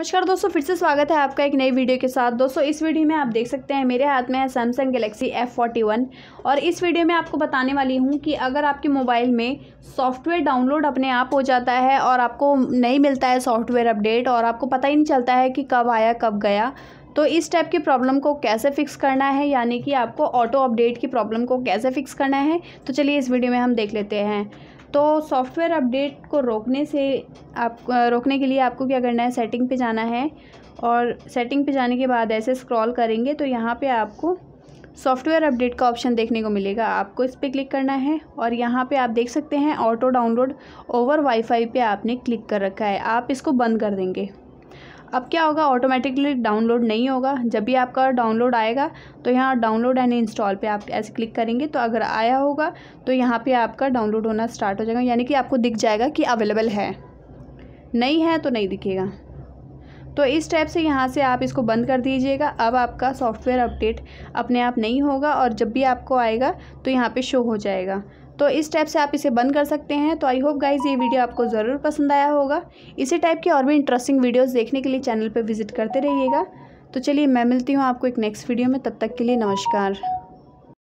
नमस्कार दोस्तों, फिर से स्वागत है आपका एक नई वीडियो के साथ। दोस्तों, इस वीडियो में आप देख सकते हैं मेरे हाथ में है Samsung Galaxy F forty one और इस वीडियो में आपको बताने वाली हूँ कि अगर आपके मोबाइल में सॉफ्टवेयर डाउनलोड अपने आप हो जाता है और आपको नहीं मिलता है सॉफ्टवेयर अपडेट और आपको पता ही नहीं चलता है कि कब आया, कब गया तो इस टाइप की प्रॉब्लम को कैसे फिक्स करना है, यानी कि आपको ऑटो अपडेट की प्रॉब्लम को कैसे फिक्स करना है तो चलिए इस वीडियो में हम देख लेते हैं। तो सॉफ्टवेयर अपडेट को रोकने से आप रोकने के लिए आपको क्या करना है? सेटिंग पे जाना है और सेटिंग पे जाने के बाद ऐसे स्क्रॉल करेंगे तो यहाँ पे आपको सॉफ्टवेयर अपडेट का ऑप्शन देखने को मिलेगा। आपको इस पर क्लिक करना है और यहाँ पे आप देख सकते हैं ऑटो डाउनलोड ओवर वाईफाई पे आपने क्लिक कर रखा है। आप इसको बंद कर देंगे। अब क्या होगा? ऑटोमेटिकली डाउनलोड नहीं होगा। जब भी आपका डाउनलोड आएगा तो यहाँ डाउनलोड एंड इंस्टॉल पे आप ऐसे क्लिक करेंगे। तो अगर आया होगा तो यहाँ पे आपका डाउनलोड होना स्टार्ट हो जाएगा। यानी कि आपको दिख जाएगा कि अवेलेबल है। नहीं है तो नहीं दिखेगा। तो इस टाइप से यहाँ से आप इसको बंद कर दीजिएगा। अब आपका सॉफ्टवेयर अपडेट अपने आप नहीं होगा और जब भी आपको आएगा तो यहाँ पे शो हो जाएगा। तो इस टाइप से आप इसे बंद कर सकते हैं। तो आई होप गाइज़ ये वीडियो आपको ज़रूर पसंद आया होगा। इसी टाइप की और भी इंटरेस्टिंग वीडियोज़ देखने के लिए चैनल पर विज़िट करते रहिएगा। तो चलिए मैं मिलती हूँ आपको एक नेक्स्ट वीडियो में। तब तक के लिए नमस्कार।